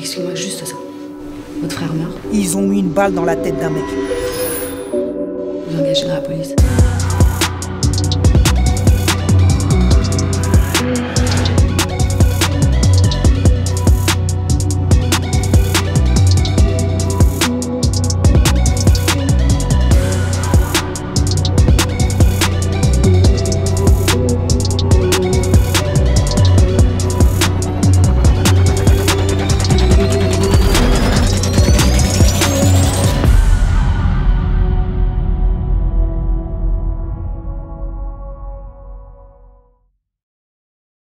Explique-moi juste ça. Votre frère meurt, Ils ont mis une balle dans la tête d'un mec. vous engagez dans la police.